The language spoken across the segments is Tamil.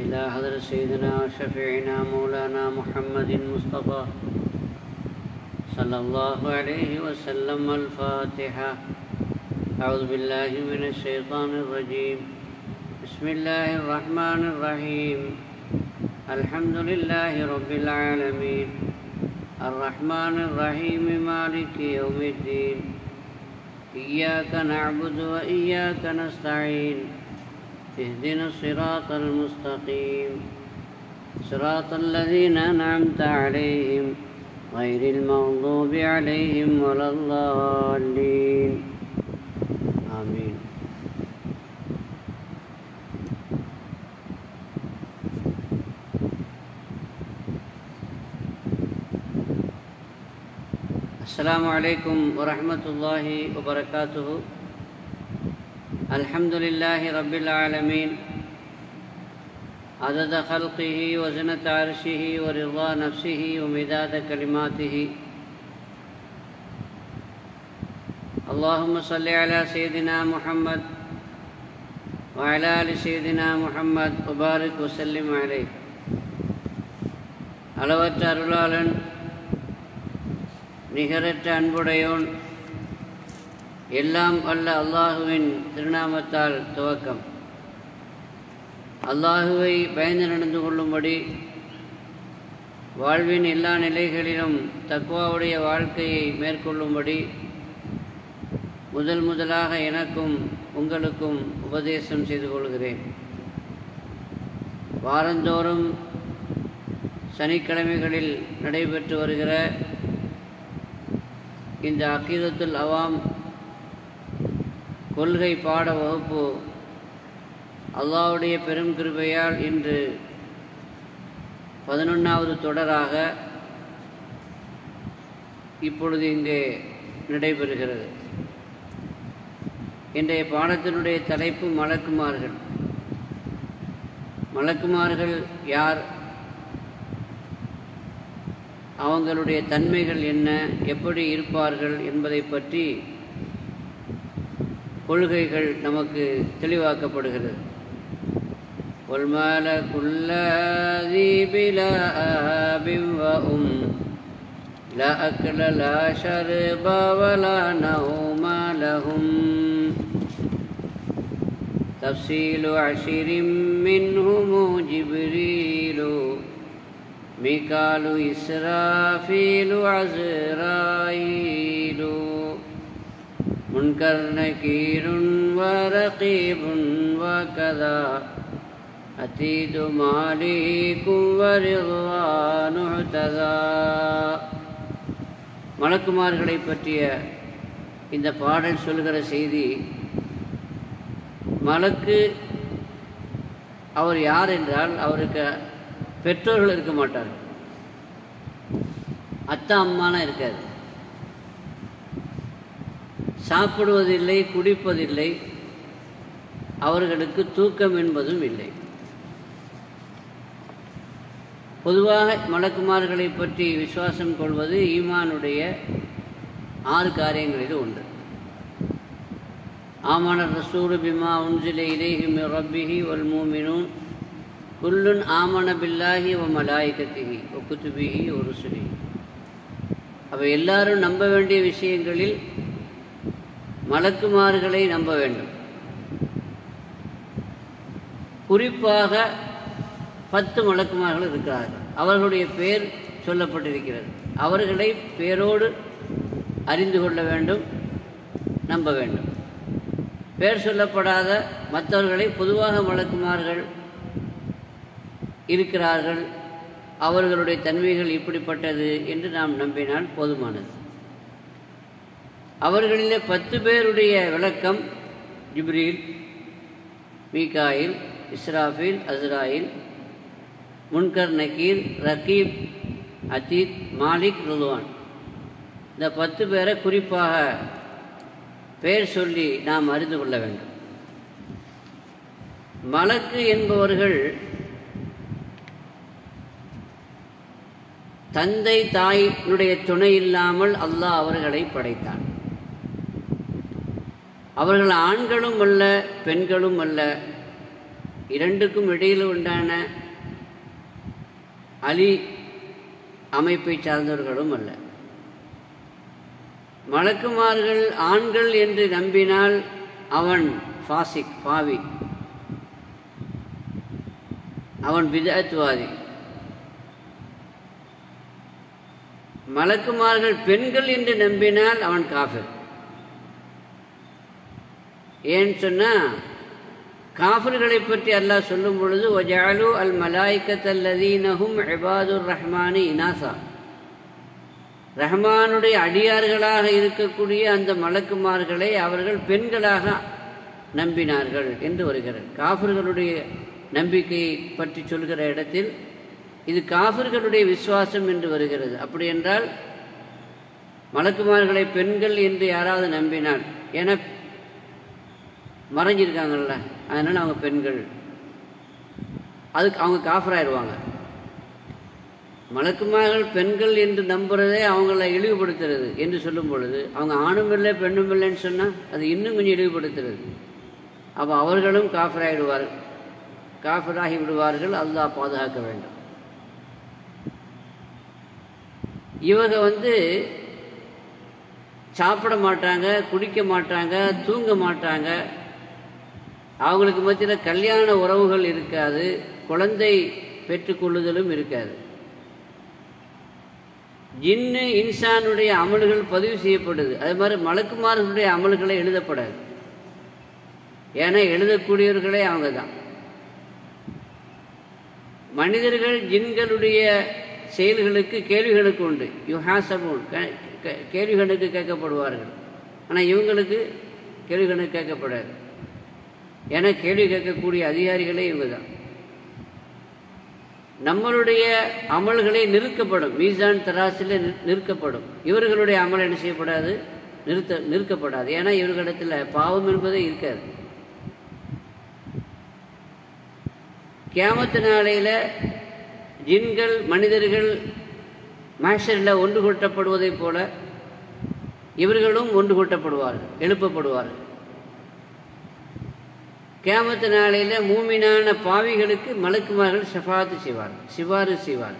إلى حضرة سيدنا وشفيعنا مولانا محمد المصطفى صلى الله عليه وسلم الفاتحة. أعوذ بالله من الشيطان الرجيم. بسم الله الرحمن الرحيم. الحمد لله رب العالمين. الرحمن الرحيم مالك يوم الدين. إياك نعبد وإياك نستعين. اهدنا الصراط المستقيم. صراط الذين أنعمت عليهم غير المغضوب عليهم ولا الضالين. آمين. السلام عليكم ورحمة الله وبركاته. الحمد لله رب العالمين عدد خلقه وزنة عرشه ورضا نفسه ومداد كلماته اللهم صل على سيدنا محمد وعلى آل سيدنا محمد وبارك وسلم عليه அளவற்ற அருளாளன் நிகரற்ற அன்புடையோன் எல்லாம் அல்ல அல்லாஹுவின் திருநாமத்தால் துவக்கம். அல்லாஹுவை பயந்து நடந்து கொள்ளும்படி வாழ்வின் எல்லா நிலைகளிலும் தக்குவாவுடைய வாழ்க்கையை மேற்கொள்ளும்படி முதல் முதலாக எனக்கும் உங்களுக்கும் உபதேசம் செய்து கொள்கிறேன். வாரந்தோறும் சனிக்கிழமைகளில் நடைபெற்று வருகிற இந்த அக்கீதத்துல் அவாம் கொள்கை பாட வகுப்பு அல்லாவுடைய பெரும் கிருபையால் இன்று பதினொன்றாவது தொடராக இப்பொழுது இங்கே நடைபெறுகிறது. இன்றைய பாடத்தினுடைய தலைப்பு மலக்குமார்கள். மலக்குமார்கள் யார்? அவங்களுடைய தன்மைகள் என்ன? எப்படி இருப்பார்கள் என்பதை பற்றி கொள்கைகள் நமக்கு தெளிவாக்கப்படுகிறது والملك الذي بلا آب وأم لا أكل لا شرب ولا نوم لهم تفصيل عشر منهم جبريل ميكال إسرافيل عزرائيل منكر نكير ورقيب وكذا أتيد مالك ورضوان اعتذا மலக்குமார்களை பற்றிய இந்த பாடல் சொல்கிற செய்தி மலக்கு அவர் யார் என்றால் அவருக்கு பெற்றோர்கள் இருக்க மாட்டார்கள் அத்தா அம்மாலாம் இருக்காது சாப்பிடுவதில்லை குடிப்பதில்லை. அவர்களுக்கு தூக்கம் என்பதும் இல்லை. பொதுவாக மலக்குமார்களை பற்றி விசுவாசம் கொள்வது ஈமானுடைய ஆறு காரியங்களில் ஒன்று. ஆமான ரசூரு பிமா உன்சில இலேஹி ரப்பிஹி வல் மூமினூன். குல்லுன் ஆமன பில்லாஹி ஒ மலாய்கத்திஹி ஒ குத்துபிஹி ஒரு சுலி அப்போ எல்லாரும் நம்ப வேண்டிய விஷயங்களில் மலக்குமார்களை நம்ப வேண்டும். குறிப்பாக பத்து மலக்குமார்கள் இருக்கிறார்கள். அவர்களுடைய பெயர் சொல்லப்பட்டிருக்கிறது. அவர்களை பேரோடு அறிந்து கொள்ள வேண்டும் நம்ப வேண்டும். பெயர் சொல்லப்படாத மற்றவர்களை பொதுவாக மலக்குமார்கள் இருக்கிறார்கள். அவர்களுடைய தன்மைகள் இப்படிப்பட்டது என்று நாம் நம்பினால் போதுமானது. அவர்களிலே பத்து பேருடைய விளக்கம் ஜிப்ரீல் மீகாயில் இஸ்ராஃபில் அஸ்ராயில் முன்கர் நக்கீர் ரகீப் அதீத் மாலிக் ருதுவான். இந்த பத்து பேரை குறிப்பாக பெயர் சொல்லி நாம் அறிந்து கொள்ள வேண்டும். மலக்கு என்பவர்கள் தந்தை தாயினுடைய துணை இல்லாமல் அல்லாஹ் அவர்களை படைத்தான். அவர்கள் ஆண்களும் அல்ல பெண்களும் அல்ல. இரண்டுக்கும் இடையில் உண்டான அலி அமைப்பை சார்ந்தவர்களும் அல்ல. மலக்குமார்கள் ஆண்கள் என்று நம்பினால் அவன் ஃபாசிக் பாவி. அவன் விதத்துவாதி மலக்குமார்கள் பெண்கள் என்று நம்பினால் அவன் காஃபிர். ஏன்னு சொன்னால் காஃபர்களை பற்றி அல்லாஹ் சொல்லும் பொழுது ஒஜாலு அல் மலாய்கத்தல்லதீனஹும் எபாதுர் ரஹ்மானி இனாசா. ரஹ்மானுடைய அடியார்களாக இருக்கக்கூடிய அந்த மலக்குமார்களை அவர்கள் பெண்களாக நம்பினார்கள் என்று வருகிறது. காஃபர்களுடைய நம்பிக்கையை பற்றி சொல்கிற இடத்தில் இது காஃபிர்களுடைய விசுவாசம் என்று வருகிறது. அப்படி என்றால் மலக்குமார்களை பெண்கள் என்று யாராவது நம்பினார் என மறைஞ்சிருக்காங்கல்ல. அதனால் அவங்க பெண்கள். அதுக்கு அவங்க காஃபராயிடுவாங்க மலக்குமார்கள் பெண்கள் என்று நம்புறதே அவங்கள இழிவுபடுத்துறது என்று சொல்லும் பொழுது அவங்க ஆணும் இல்லை பெண்ணும் இல்லைன்னு சொன்னால் அது இன்னும் கொஞ்சம் இழிவுபடுத்துறது. அப்போ அவர்களும் காஃபராகிடுவார்கள் காஃபராகி விடுவார்கள் அல்லாஹ் பாதுகாக்க வேண்டும். இவங்க வந்து சாப்பிட மாட்டாங்க குடிக்க மாட்டாங்க தூங்க மாட்டாங்க. அவங்களுக்கு மத்தியில் கல்யாண உறவுகள் இருக்காது குழந்தை பெற்றுக்கொள்ளுதலும் இருக்காது. ஜின்னு இன்சானுடைய அமல்கள் பதிவு செய்யப்படுது. அது மாதிரி மலக்குமார்களுடைய அமல்களை எழுதப்படாது. ஏன்னா எழுதக்கூடியவர்களே அவங்க தான் மனிதர்கள் ஜின்களுடைய செயல்களுக்கு கேள்விகளுக்கு உண்டு. யுஹாசபூன் கேள்விகளுக்கு கேட்கப்படுவார்கள். ஆனால் இவங்களுக்கு கேள்விகளுக்கு கேட்கப்படாது. ஏன்னா கேள்வி கேட்கக்கூடிய அதிகாரிகளே இவங்க தான் நம்மளுடைய அமல்களை நிறுக்கப்படும். மீசான் தராசில் நிற்கப்படும் இவர்களுடைய அமல் என்ன செய்யப்படாது? நிறுத்த நிற்கப்படாது ஏன்னா இவர்களிடத்தில் பாவம் என்பதே இருக்காது. கேமத்து நாளையில் ஜின்கள் மனிதர்கள் மேஷரில் ஒன்று கூட்டப்படுவதைப் போல இவர்களும் ஒன்று கூட்டப்படுவார்கள் எழுப்பப்படுவார்கள். கேமத்து நாளையில் மூமினான பாவிகளுக்கு மலக்குமார்கள் ஷஃபாத்து செய்வார் சிவாறு செய்வார்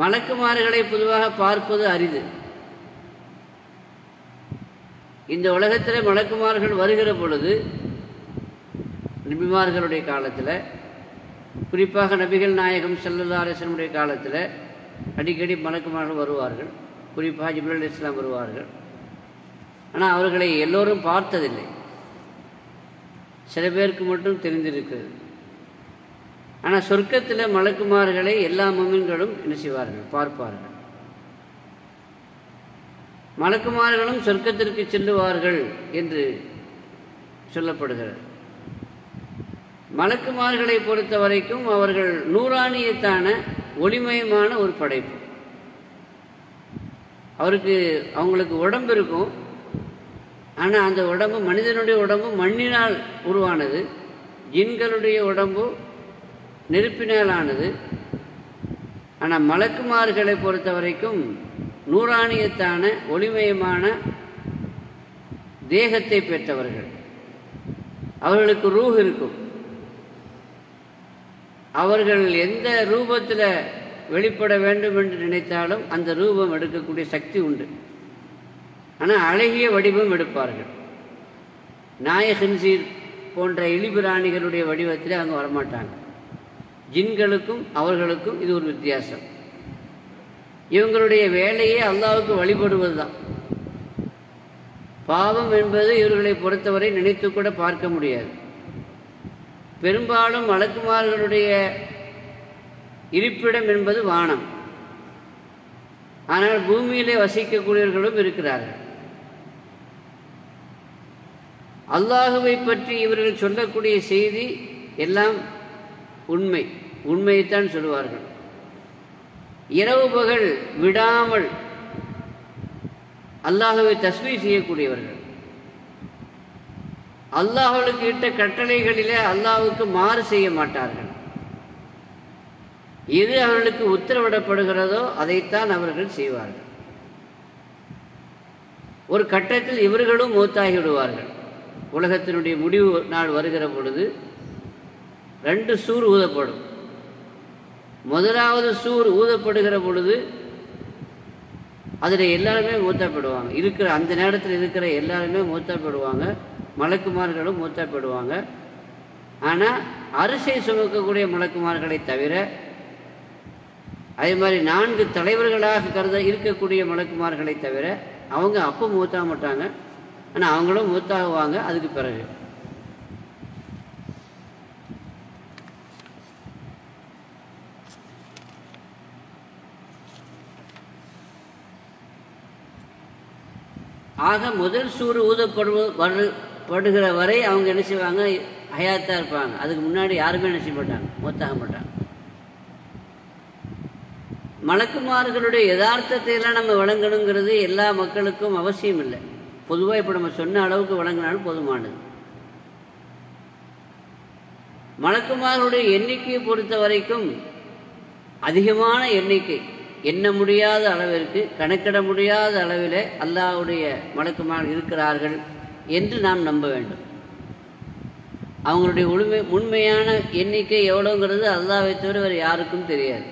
மலக்குமார்களை பொதுவாக பார்ப்பது அரிது. இந்த உலகத்தில் மலக்குமார்கள் வருகிற பொழுது நபிமார்களுடைய காலத்தில் குறிப்பாக நபிகள் நாயகம் செல்லல்லா அரசனுடைய காலத்தில் அடிக்கடி மலக்குமார்கள் வருவார்கள். குறிப்பாக ஜிபுல் இஸ்லாம் வருவார்கள். ஆனால் அவர்களை எல்லோரும் பார்த்ததில்லை. சில பேருக்கு மட்டும் தெரிந்திருக்கிறது. ஆனால் சொர்க்கத்தில் மலக்குமார்களை எல்லா மமின்களும் என்ன செய்வார்கள்? பார்ப்பார்கள். மலக்குமார்களும் சொர்க்கத்திற்கு செல்லுவார்கள் என்று சொல்லப்படுகிறது. மலக்குமார்களை பொறுத்த வரைக்கும் அவர்கள் நூறாணியத்தான ஒளிமயமான ஒரு படைப்பு. அவருக்கு அவங்களுக்கு உடம்பு இருக்கும். ஆனால் அந்த உடம்பு மனிதனுடைய உடம்பு மண்ணினால் உருவானது ஜின்களுடைய உடம்பு நெருப்பினால் ஆனது ஆனால் மலக்குமார்களை பொறுத்த வரைக்கும் நூறாணியத்தான ஒளிமயமான தேகத்தை பெற்றவர்கள். அவர்களுக்கு ரூ இருக்கும். அவர்கள் எந்த ரூபத்தில் வெளிப்பட வேண்டும் என்று நினைத்தாலும் அந்த ரூபம் எடுக்கக்கூடிய சக்தி உண்டு. ஆனால் அழகிய வடிவம் எடுப்பார்கள். நாயகன்சீர் போன்ற இழிபிராணிகளுடைய வடிவத்தில் அவங்க வரமாட்டாங்க. ஜின்களுக்கும் அவர்களுக்கும் இது ஒரு வித்தியாசம். இவங்களுடைய வேலையே அல்லாவுக்கு வழிபடுவது தான் பாவம் என்பது இவர்களை பொறுத்தவரை நினைத்து கூட பார்க்க முடியாது. பெரும்பாலும் வழக்குமார்களுடைய இருப்பிடம் என்பது வானம். ஆனால் பூமியிலே வசிக்கக்கூடியவர்களும் இருக்கிறார்கள். அல்லாஹுவை பற்றி இவர்கள் சொல்லக்கூடிய செய்தி எல்லாம் உண்மை. உண்மையைத்தான் சொல்லுவார்கள். இரவு பகல் விடாமல் அல்லாஹுவை தஸ்மி செய்யக்கூடியவர்கள். அல்லாஹர்களுக்கு இட்ட கட்டளைகளிலே அல்லாஹுக்கு மாறு செய்ய மாட்டார்கள். எது அவர்களுக்கு உத்தரவிடப்படுகிறதோ அதைத்தான் அவர்கள் செய்வார்கள். ஒரு கட்டத்தில் இவர்களும் மூத்தாகி விடுவார்கள். உலகத்தினுடைய முடிவு நாள் வருகிற பொழுது ரெண்டு சூர் ஊதப்படும். முதலாவது சூர் ஊதப்படுகிற பொழுது அதில் எல்லாருமே மூத்தப்படுவாங்க. இருக்கிற அந்த நேரத்தில் இருக்கிற எல்லாருமே மூத்தப்படுவாங்க. மலக்குமார்களும் மூத்தப்படுவாங்க. ஆனால் அரிசை சுமக்கக்கூடிய மலக்குமார்களை தவிர அதே மாதிரி நான்கு தலைவர்களாக கருத இருக்கக்கூடிய மலக்குமார்களை தவிர அவங்க அப்போ மூத்தாக மாட்டாங்க. ஆனால் அவங்களும் மூத்தாகுவாங்க. அதுக்கு பிறகு. ஆக முதல் சூறு ஊதப்படு படுகிற வரை அவங்க என்ன செய்வாங்க? ஹயாத்தாக இருப்பாங்க. அதுக்கு முன்னாடி யாருமே என்ன செய்ய மாட்டாங்க. மூத்தாக மாட்டாங்க. மலக்குமார்களுடைய யதார்த்தத்தை எல்லாம் நம்ம வழங்கணுங்கிறது எல்லா மக்களுக்கும் அவசியம் இல்லை பொதுவாக இப்போ நம்ம சொன்ன அளவுக்கு வழங்கினாலும் போதுமானது. மலக்குமார்களுடைய எண்ணிக்கையை பொறுத்த வரைக்கும் அதிகமான எண்ணிக்கை எண்ண முடியாத அளவிற்கு கணக்கிட முடியாத அளவில் அல்லாவுடைய மலக்குமார் இருக்கிறார்கள் என்று நாம் நம்ப வேண்டும். அவங்களுடைய உண்மை உண்மையான எண்ணிக்கை எவ்வளோங்கிறது அல்லாவை தவிர வேறு யாருக்கும் தெரியாது.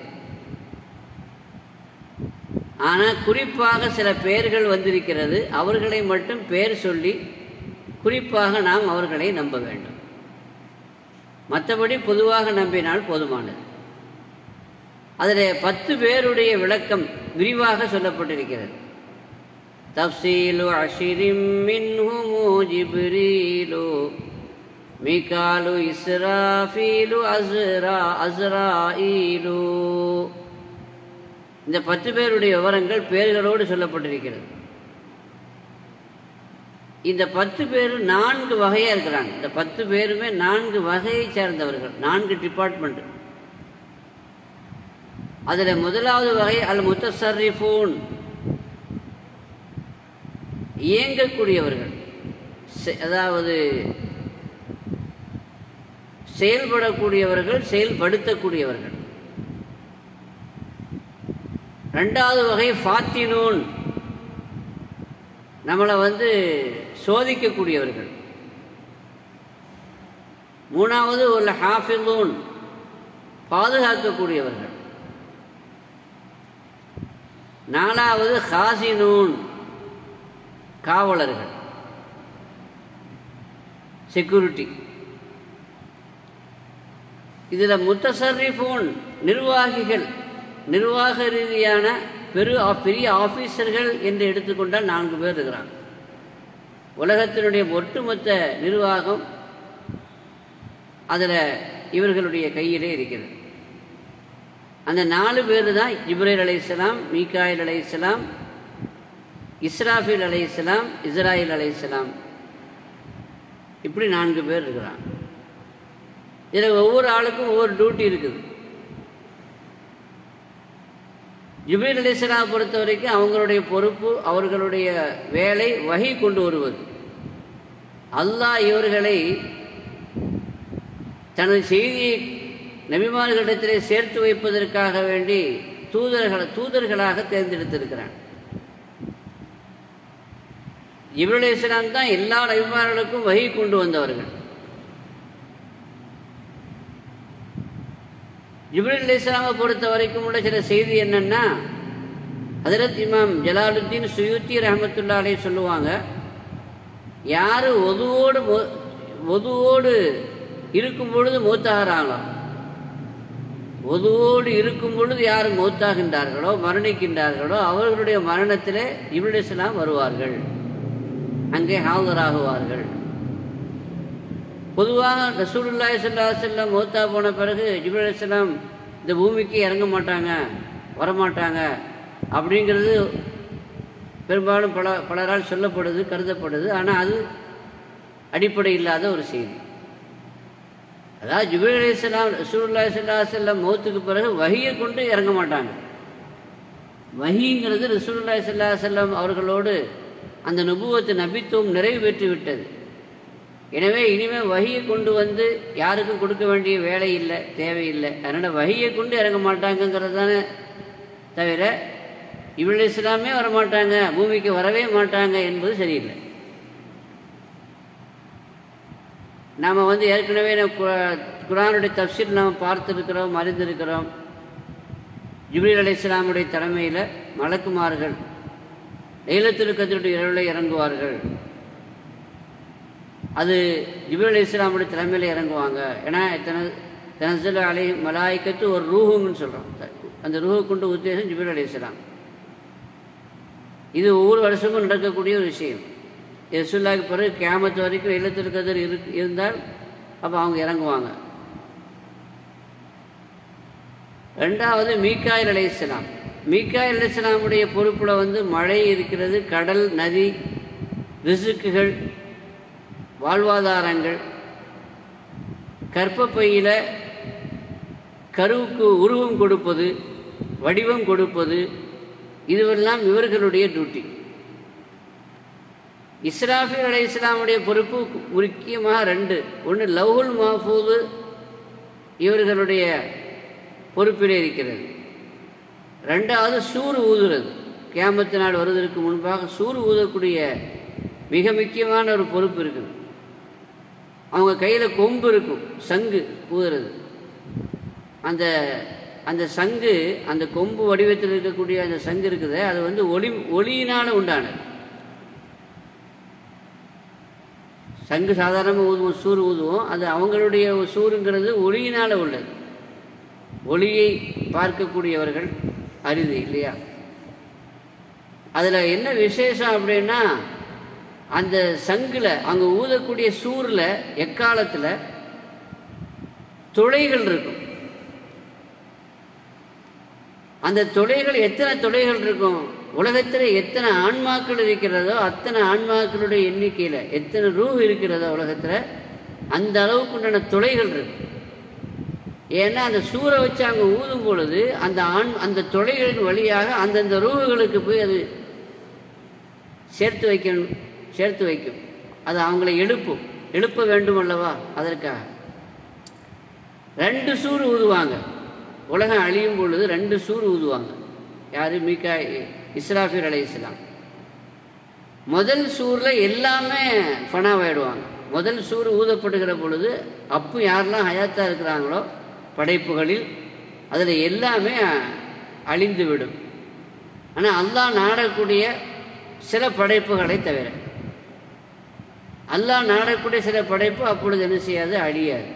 ஆனால் குறிப்பாக சில பெயர்கள் வந்திருக்கிறது. அவர்களை மட்டும் பெயர் சொல்லி குறிப்பாக நாம் அவர்களை நம்ப வேண்டும். மற்றபடி பொதுவாக நம்பினால் போதுமானது. அதில் பத்து பேருடைய விளக்கம் விரிவாக சொல்லப்பட்டிருக்கிறது. தப்சீலு அஷிரிம் மின்ஹுமு ஜிப்ரீலு மிகாலு இஸ்ராஃபீலு அஸ்ரா அஸ்ராஈலு. இந்த பத்து பேருடைய விவரங்கள் பேர்களோடு சொல்லப்பட்டிருக்கிறது. இந்த பத்து பேர் நான்கு வகையாக இருக்கிறாங்க. இந்த பத்து பேருமே நான்கு வகையை சேர்ந்தவர்கள். நான்கு டிபார்ட்மெண்ட். அதில் முதலாவது வகை அல் முத்தசர்ரிஃபூன் இயங்கக்கூடியவர்கள் அதாவது செயல்படக்கூடியவர்கள் செயல்படுத்தக்கூடியவர்கள். ரெண்டாவது வகை ஃபாத்தினூன். நம்மளை வந்து சோதிக்கக்கூடியவர்கள். மூணாவது ஒரு ஹாஃபிலூன் பாதுகாக்கக்கூடியவர்கள். நாலாவது ஹாசினூன் காவலர்கள். செக்யூரிட்டி. இதில் முத்தசர்ரிஃபூன் நிர்வாகிகள். நிர்வாக ரீதியான பெரு பெரிய ஆபீசர்கள் என்று எடுத்துக்கொண்டால் நான்கு பேர் இருக்கிறாங்க. உலகத்தினுடைய ஒட்டுமொத்த நிர்வாகம் அதில் இவர்களுடைய கையிலே இருக்கிறது அந்த நாலு பேர் தான் இப்ரேல் அலைஹிஸ்ஸலாம் மீகாயில் அலைஹிஸ்ஸலாம் இஸ்ராஃபில் அலைஹிஸ்ஸலாம் இஸ்ராயில் அலைஹிஸ்ஸலாம். இப்படி நான்கு பேர் இருக்கிறாங்க. இதில் ஒவ்வொரு ஆளுக்கும் ஒவ்வொரு டியூட்டி இருக்குது. ஜிப்ரீல் அலிஸ்லா பொறுத்த வரைக்கும் அவங்களுடைய பொறுப்பு அவர்களுடைய வேலை வகை கொண்டு வருவது. அல்லாஹ் இவர்களை தனது செய்தியை நபிமார்களிடத்திலே சேர்த்து வைப்பதற்காக வேண்டி தூதர்கள் தூதர்களாக தேர்ந்தெடுத்திருக்கிறான். இப்ரல் இஸ்லாம் தான் எல்லா நபிமார்களுக்கும் வகை கொண்டு வந்தவர்கள். ஜிப்ரில் பொறுத்த வரைக்கும் உள்ள சில செய்தி என்னன்னா ஹதரத் இமாம் ஜலாலுத்தீன் சுயூத்தி ரஹமத்துல்லா அலைஹி சொல்லுவாங்க யார் ஒதுவோடு மொ- ஒதுவோடு இருக்கும் பொழுது மூத்தாகிறாங்களோ ஒதுவோடு இருக்கும் பொழுது யார் மௌத்தாகின்றார்களோ மரணிக்கின்றார்களோ அவர்களுடைய மரணத்திலே இப்ரில் வருவார்கள். அங்கே ஹாஜராகுவார்கள். பொதுவாக ரசூலுல்லாய் ஸல்லல்லாஹு செல்லம் மௌத்தா போன பிறகு ஜிபுல் அலிஸ்லாம் இந்த பூமிக்கு இறங்க மாட்டாங்க வரமாட்டாங்க அப்படிங்கிறது பெரும்பாலும் பல பலரால் சொல்லப்படுது கருதப்படுது. ஆனால் அது அடிப்படை இல்லாத ஒரு செய்தி. அதாவது ஜிபுல் அலிஸ்லாம் ரசூலுல்லாய் ஸல்லல்லாஹு செல்லம் மௌத்துக்கு பிறகு வகியை கொண்டு இறங்க மாட்டாங்க. வகிங்கிறது ரசூலுல்லாய் ஸல்லல்லாஹு செல்லம் அவர்களோடு அந்த நுபுவத்து நபித்துவம் நிறைவு பெற்று விட்டது. எனவே இனிமேல் வகையை கொண்டு வந்து யாருக்கும் கொடுக்க வேண்டிய வேலை இல்லை தேவையில்லை அதனால் வகையை கொண்டு இறங்க மாட்டாங்கங்கிறது தானே தவிர இவள் இஸ்லாமே வரமாட்டாங்க பூமிக்கு வரவே மாட்டாங்க என்பது சரியில்லை. நாம் வந்து ஏற்கனவே நம்ம கு- தப்சீர் நாம் பார்த்துருக்கிறோம் அறிந்திருக்கிறோம். ஜிப்ரீல் அலி இஸ்லாமுடைய தலைமையில் மலக்குமார்கள் லைலத்துல் இரவில் இறங்குவார்கள். அது ஜிப்ரீல் அலை இஸ்லாமுடைய தலைமையில் இறங்குவாங்க. ஏன்னா எத்தனை தனசல் அலை மலாய்க்கத்து ஒரு ரூஹுங்கன்னு சொல்கிறோம் அந்த ரூஹு கொண்டு உத்தேசம் ஜிப்ரீல் அலி இஸ்லாம் இது ஒவ்வொரு வருஷமும் நடக்கக்கூடிய ஒரு விஷயம். ரசுல்லாக்கு பிறகு கேமத்து வரைக்கும் லைலத்துல் கதிர் இரு இருந்தால் அப்போ அவங்க இறங்குவாங்க. ரெண்டாவது மீக்காயில் அலைஹிஸ்ஸலாம் மீக்காயில் அலைஹிஸ்ஸலாமுடைய பொறுப்பில் வந்து மழை இருக்கிறது கடல் நதி ரிசுக்குகள் வாழ்வாதாரங்கள் கற்பப்பையில் கருவுக்கு உருவம் கொடுப்பது வடிவம் கொடுப்பது இதுவெல்லாம் இவர்களுடைய டியூட்டி இஸ்ராஃபில் அலை இஸ்லாமுடைய பொறுப்பு முக்கியமாக ரெண்டு. ஒன்று லவ்ஹுல் மஹபூது இவர்களுடைய பொறுப்பில் இருக்கிறது. ரெண்டாவது சூறு ஊதுறது. கேமத்து நாள் வருவதற்கு முன்பாக சூறு ஊதக்கூடிய மிக முக்கியமான ஒரு பொறுப்பு இருக்குது. அவங்க கையில் கொம்பு இருக்கும் சங்கு ஊதுறது. அந்த அந்த சங்கு அந்த கொம்பு வடிவத்தில் இருக்கக்கூடிய அந்த சங்கு இருக்குது அது வந்து ஒளி ஒளியினால் உண்டானது. சங்கு சாதாரணமாக ஊதுவோம் சூறு ஊதுவோம் அது அவங்களுடைய சூறுங்கிறது ஒளியினால் உள்ளது. ஒளியை பார்க்கக்கூடியவர்கள் அரிது இல்லையா? அதில் என்ன விசேஷம் அப்படின்னா அந்த சங்கில் அங்கே ஊதக்கூடிய சூரில் எக்காலத்தில் துளைகள் இருக்கும். அந்த துளைகள் எத்தனை துளைகள் இருக்கும்? உலகத்தில் எத்தனை ஆன்மாக்கள் இருக்கிறதோ அத்தனை ஆன்மாக்களுடைய எண்ணிக்கையில் எத்தனை ரூ இருக்கிறதோ உலகத்தில் அந்த அளவுக்கு உண்டான துளைகள் இருக்கு ஏன்னா அந்த சூரை வச்சு அங்கே ஊதும் பொழுது அந்த ஆண் அந்த துளைகளின் வழியாக அந்தந்த ரூவுகளுக்கு போய் அது சேர்த்து வைக்கணும். சேர்த்து வைக்கும். அது அவங்கள எழுப்பும். எழுப்ப வேண்டும் அல்லவா? அதற்காக. ரெண்டு சூறு ஊதுவாங்க. உலகம் அழியும் பொழுது ரெண்டு சூறு ஊதுவாங்க. யார்? மீக்கா இஸ்ராஃபீர் அலை இஸ்லாம் முதல் சூரில் எல்லாமே ஃபனாவாயிடுவாங்க. முதல் சூறு ஊதப்படுகிற பொழுது அப்போ யாரெல்லாம் ஹயாத்தாக இருக்கிறாங்களோ படைப்புகளில் அதில் எல்லாமே அழிந்து விடும் ஆனால் அல்லாஹ் நாடக்கூடிய சில படைப்புகளை தவிர. அல்லாஹ் நாடக்கூடிய சில படைப்பு அப்பொழுது என்ன செய்யாது? அழியாது.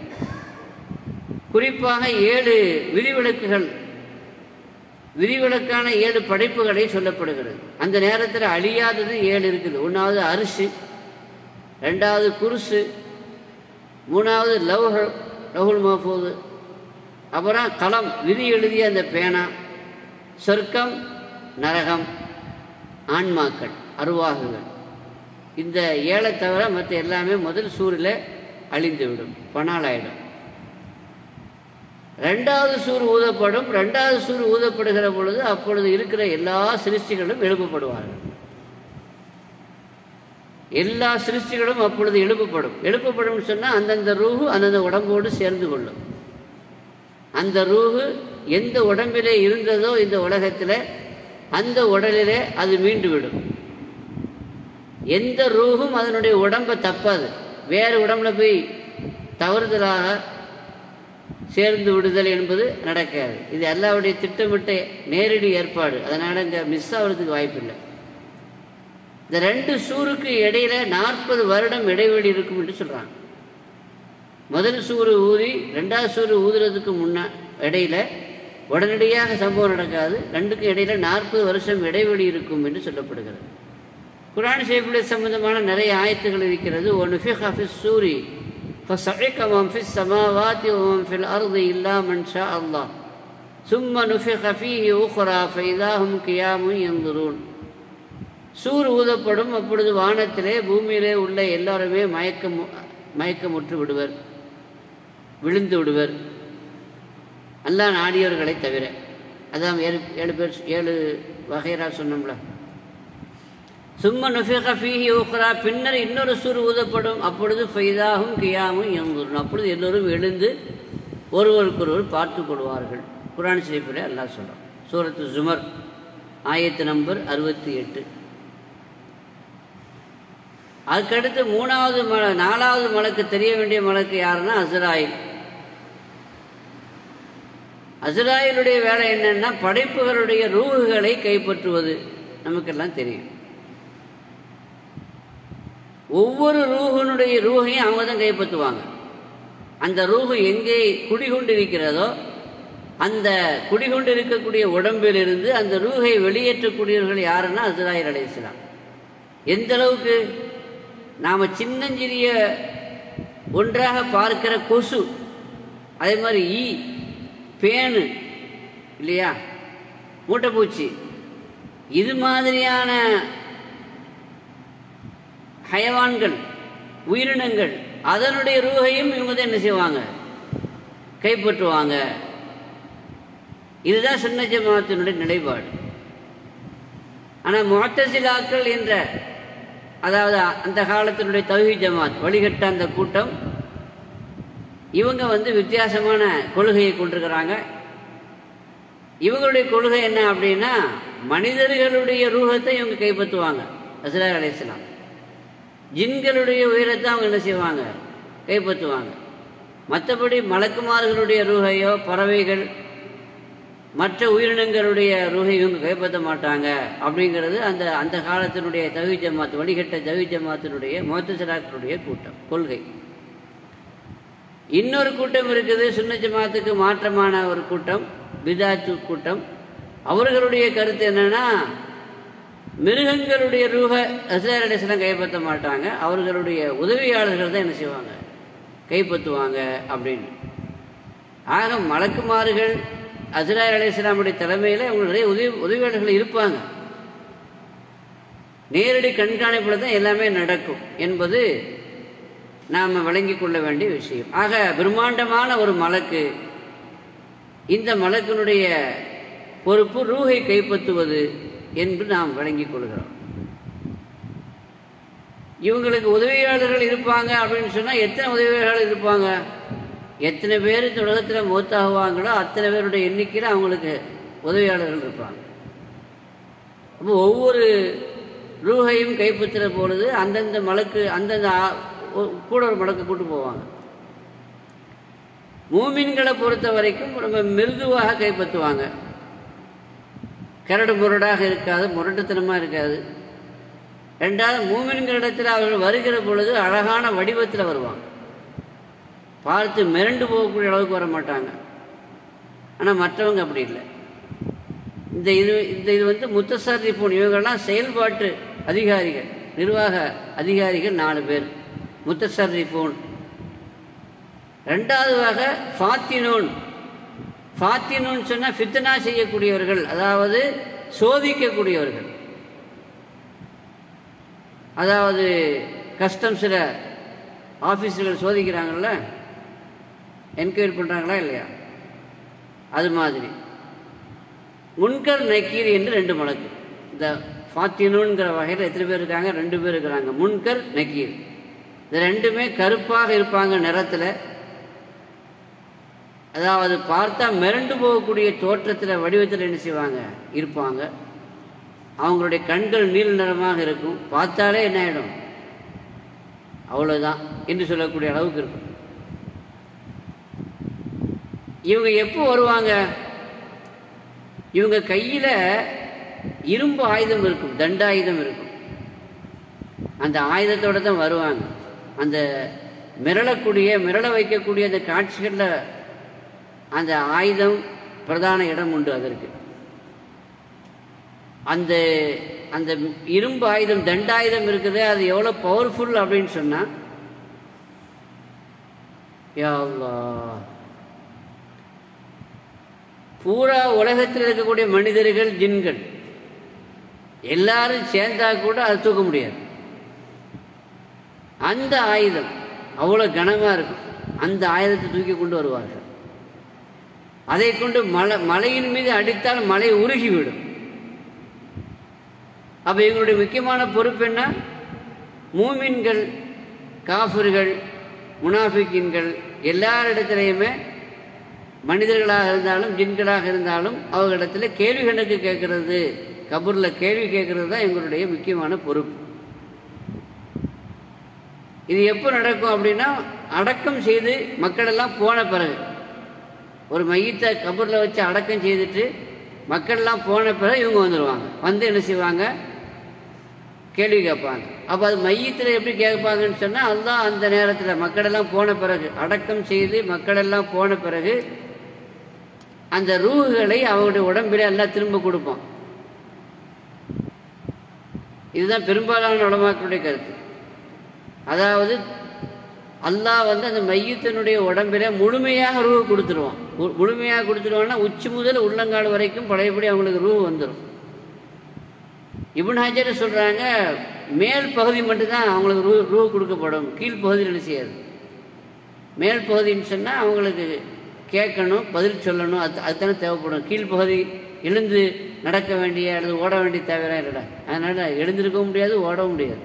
குறிப்பாக ஏழு விதிவிலக்குகள் விதிவிலக்கான ஏழு படைப்புகளை சொல்லப்படுகிறது. அந்த நேரத்தில் அழியாதது ஏழு இருக்குது. ஒன்றாவது அரிசி ரெண்டாவது குருசு மூணாவது லவ்ஹல் லவ்ஹுல் மஹபூது அப்புறம் களம் விதி எழுதிய அந்த பேனா சொர்க்கம் நரகம் ஆன்மாக்கள் அருவாகுகள். இந்த ஏழை தவிர மற்ற எல்லாமே முதல் சூரில் அழிந்துவிடும் பணாலாயிடும். ரெண்டாவது சூர் ஊதப்படும். ரெண்டாவது சூர் ஊதப்படுகிற பொழுது அப்பொழுது இருக்கிற எல்லா சிருஷ்டிகளும் எழுப்பப்படுவார்கள். எல்லா சிருஷ்டிகளும் அப்பொழுது எழுப்பப்படும். எழுப்பப்படும் சொன்னால் அந்தந்த ரூஹு அந்தந்த உடம்போடு சேர்ந்து கொள்ளும். அந்த ரூஹு எந்த உடம்பிலே இருந்ததோ இந்த உலகத்தில் அந்த உடலிலே அது மீண்டு விடும். எந்த ரூகும் அதனுடைய உடம்பை தப்பாது. வேறு உடம்புல போய் தவறுதலாக சேர்ந்து விடுதல் என்பது நடக்காது. இது அல்லாவுடைய திட்டமிட்ட நேரடி ஏற்பாடு. அதனால் இங்கே மிஸ் ஆகிறதுக்கு வாய்ப்பில்லை. இந்த ரெண்டு சூருக்கு இடையில நாற்பது வருடம் இடைவெளி இருக்கும் என்று சொல்கிறாங்க முதல் சூறு ஊதி ரெண்டாவது சூறு ஊதுறதுக்கு முன்னா இடையில உடனடியாக சம்பவம் நடக்காது. ரெண்டுக்கும் இடையில நாற்பது வருஷம் இடைவெளி இருக்கும் என்று சொல்லப்படுகிறது. குரான் ஷெரீஃபில் சம்பந்தமான நிறைய ஆயத்துகள் இருக்கிறது. ஒன்று ஃபிக் ஹஃபிஸ் சூரி. ஃபசஇக மம் ஃபிஸ் சமாவாதி மம் ஃபில் அர்து இல்லா மன்ஷா அல்லாஹ் சும்ம நுஃபிக ஃபீஹி உஹ்ரா ஃபைதாஹும் கியாமும் எந்துரூன் சூர் ஊதப்படும் அப்பொழுது வானத்திலே பூமியிலே உள்ள எல்லோருமே மயக்கம் மயக்கமுற்று விடுவர். விழுந்து விடுவர். அல்லா நாடியவர்களை தவிர. அதான் ஏழு ஏழு பேர் ஏழு வகைரா சொன்னோம்ல. சும்ம நுஃபிக ஃபீஹி உக்ரா பின்னர் இன்னொரு சூர் ஊதப்படும். அப்பொழுது ஃபைதாகும் கியாமும் எங்குரும் அப்பொழுது எல்லோரும் எழுந்து ஒருவருக்கொருவர் பார்த்து கொள்வார்கள். குரான் ஷரீஃபில் அல்லாஹ் சொல்கிறான் சூரத்து ஜுமர் ஆயத்து நம்பர் அறுபத்தி எட்டு. அதுக்கடுத்து மூணாவது மல நாலாவது மலக்கு தெரிய வேண்டிய மலக்கு யாருன்னா அசுராயில் அசுராயிலுடைய வேலை என்னன்னா படைப்புகளுடைய ரூகுகளை கைப்பற்றுவது. நமக்கெல்லாம் தெரியும். ஒவ்வொரு ரூஹனுடைய ரூகையும் அவங்க தான் கைப்பற்றுவாங்க. அந்த ரூஹு எங்கே குடிகொண்டிருக்கிறதோ அந்த குடிகொண்டு இருக்கக்கூடிய உடம்பில் இருந்து அந்த ரூகை வெளியேற்றக்கூடியவர்கள் யாருன்னா அசுராயர் அலையாம் எந்த அளவுக்கு நாம் சின்னஞ்சிறிய ஒன்றாக பார்க்கிற கொசு அதே மாதிரி ஈ பேனு இல்லையா? மூட்டைப்பூச்சி இது மாதிரியான ஹயவான்கள் உயிரினங்கள் அதனுடைய ரூகையும் இவங்க தான் என்ன செய்வாங்க? கைப்பற்றுவாங்க. இதுதான் சின்ன ஜமாத்தினுடைய நிலைப்பாடு. ஆனால் முகத்தசிலாக்கள் என்ற அதாவது அந்த காலத்தினுடைய தகுதி ஜமாத் வழிகட்ட அந்த கூட்டம் இவங்க வந்து வித்தியாசமான கொள்கையை கொண்டிருக்கிறாங்க. இவங்களுடைய கொள்கை என்ன அப்படின்னா மனிதர்களுடைய ரூகத்தை இவங்க கைப்பற்றுவாங்க. அசலார் அலையாம் ஜின்களுடைய உயிரத்தை அவங்க என்ன செய்வாங்க? கைப்பற்றுவாங்க. மற்றபடி மலக்குமார்களுடைய ரூகையோ பறவைகள் மற்ற உயிரினங்களுடைய ரூகை இவங்க கைப்பற்ற மாட்டாங்க. அப்படிங்கிறது அந்த அந்த காலத்தினுடைய தவி ஜமாத் வழிகட்ட தவி ஜமாத்தினுடைய மோத்தசராக்களுடைய கூட்டம் கொள்கை. இன்னொரு கூட்டம் இருக்குது சுன்ன ஜமாத்துக்கு மாற்றமான ஒரு கூட்டம் பிதாத்து கூட்டம். அவர்களுடைய கருத்து என்னன்னா மிருகங்களுடைய ரூக அசர் அலிஸ்லாம் கைப்பற்ற மாட்டாங்க. அவர்களுடைய உதவியாளர்கள் தான் என்ன செய்வாங்க? கைப்பற்றுவாங்க அப்படின்னு. ஆக மலக்குமாறுகள் அசரார் அலி இஸ்லாமுடைய தலைமையில் அவங்களுடைய உதவி உதவியாளர்கள் இருப்பாங்க. நேரடி கண்காணிப்பில் தான் எல்லாமே நடக்கும் என்பது நாம் விளங்கி கொள்ள வேண்டிய விஷயம். ஆக பிரம்மாண்டமான ஒரு மலக்கு இந்த மலக்கினுடைய பொறுப்பு ரூகை கைப்பற்றுவது என்று நாம் விளங்கிக் கொள்கிறோம். இவங்களுக்கு உதவியாளர்கள் இருப்பாங்க அப்படின்னு சொன்னால் எத்தனை உதவியாளர்கள் இருப்பாங்க? எத்தனை பேர் இந்த உலகத்தில் மூத்தாகுவாங்களோ அத்தனை பேருடைய எண்ணிக்கையில் அவங்களுக்கு உதவியாளர்கள் இருப்பாங்க. அப்போ ஒவ்வொரு ரூகையும் கைப்பற்றுற பொழுது அந்தந்த மலக்கு அந்தந்த கூட ஒரு மலக்கு கூட்டு போவாங்க. மூமின்களை பொறுத்த வரைக்கும் ரொம்ப மிருதுவாக கைப்பற்றுவாங்க. கரடு முரடாக இருக்காது முரட்டுத்தனமாக இருக்காது. ரெண்டாவது மூமின்கிற இடத்தில் அவர்கள் வருகிற பொழுது அழகான வடிவத்தில் வருவாங்க. பார்த்து மிரண்டு போகக்கூடிய அளவுக்கு வர மாட்டாங்க ஆனால் மற்றவங்க அப்படி இல்லை. இந்த இது இந்த இது வந்து முத்தசாரி போன் இவங்கெல்லாம் செயல்பாட்டு அதிகாரிகள் நிர்வாக அதிகாரிகள் நாலு பேர். முத்தசாரி போன். ரெண்டாவதாக ஃபாத்தினோன். ஃபாத்தினுன்னு சொன்னால் ஃபித்னா செய்யக்கூடியவர்கள் அதாவது சோதிக்கக்கூடியவர்கள். அதாவது கஸ்டம்ஸில் ஆஃபீஸர்கள் சோதிக்கிறாங்கள என்கொயரி பண்ணுறாங்களா இல்லையா? அது மாதிரி. முன்கர் நக்கீர் என்று ரெண்டு மடக்கு இந்த ஃபாத்தினுங்கிற வகையில் எத்தனை பேர் இருக்காங்க? ரெண்டு பேர் இருக்கிறாங்க. முன்கர் நக்கீர். இந்த ரெண்டுமே கருப்பாக இருப்பாங்க நிறத்தில். அதாவது பார்த்தா மிரண்டு போகக்கூடிய தோற்றத்தில் வடிவத்தில் என்ன செய்வாங்க? இருப்பாங்க. அவங்களுடைய கண்கள் நீல நிறமாக இருக்கும். பார்த்தாலே என்ன ஆகிடும் அவ்வளோதான் என்று சொல்லக்கூடிய அளவுக்கு இருக்கும். இவங்க எப்போ வருவாங்க? இவங்க கையில் இரும்பு ஆயுதம் இருக்கும். தண்டாயுதம் இருக்கும். அந்த ஆயுதத்தோடு தான் வருவாங்க. அந்த மிரளக்கூடிய மிரள வைக்கக்கூடிய அந்த காட்சிகளில் அந்த ஆயுதம் பிரதான இடம் உண்டு அதற்கு. அந்த அந்த இரும்பு ஆயுதம் தண்டாயுதம் இருக்குது அது எவ்வளோ பவர்ஃபுல் அப்படின்னு சொன்னால் பூரா உலகத்தில் இருக்கக்கூடிய மனிதர்கள் ஜின்கள் எல்லாரும் சேர்ந்தா கூட அது தூக்க முடியாது. அந்த ஆயுதம் அவ்வளோ கனமாக இருக்கும். அந்த ஆயுதத்தை தூக்கி கொண்டு வருவார்கள். அதை கொண்டு மலை மலையின் மீது அடித்தால் மலை உருகிவிடும். அப்போ இவங்களுடைய முக்கியமான பொறுப்பு என்ன? மூமின்கள் காஃபர்கள் முனாஃபிக்கின்கள் எல்லாரிடத்திலையுமே மனிதர்களாக இருந்தாலும் ஜின்களாக இருந்தாலும் அவர்களிடத்தில் கேள்வி கணக்கு கேட்கறது. கபூரில் கேள்வி கேட்கறது தான் எங்களுடைய முக்கியமான பொறுப்பு. இது எப்போ நடக்கும் அப்படின்னா அடக்கம் செய்து மக்களெல்லாம் போன பிறகு. ஒரு மையத்தை கபூரில் வச்சு அடக்கம் செய்துட்டு மக்கள்லாம் போன பிறகு இவங்க வந்துடுவாங்க வந்து என்ன செய்வாங்க? கேள்வி கேட்பாங்க. அப்போ அது மையத்தில் எப்படி கேட்பாங்கன்னு சொன்னால் அதுதான் அந்த நேரத்தில் மக்களெல்லாம் போன பிறகு அடக்கம் செய்து மக்களெல்லாம் போன பிறகு அந்த ரூகுகளை அவங்களுடைய உடம்பில எல்லாம் திரும்ப கொடுப்போம் இதுதான் பெரும்பாலான உடமாக்களுடைய கருத்து. அதாவது அல்லாஹ் வந்து அந்த மையத்தினுடைய உடம்பில முழுமையாக ரூ கொடுத்துருவான். மு- முழுமையாக கொடுத்துருவான்னா உச்சி முதல் உள்ளங்கால் வரைக்கும் பழையபடி அவங்களுக்கு ரூ வந்துடும் இபுன் ஹஜர் சொல்கிறாங்க மேல் பகுதி மட்டும்தான் அவங்களுக்கு ரூ ரூ கொடுக்கப்படும். கீழ்ப்பகுதியில் என்ன செய்யாது? மேல் பகுதின்னு சொன்னால் அவங்களுக்கு கேட்கணும் பதில் சொல்லணும் அது அதுதானே தேவைப்படும். கீழ்ப்பகுதி எழுந்து நடக்க வேண்டிய அல்லது ஓட வேண்டிய தேவையெல்லாம் இல்லைடா. அதனால் எழுந்திருக்கவும் முடியாது ஓடவும் முடியாது.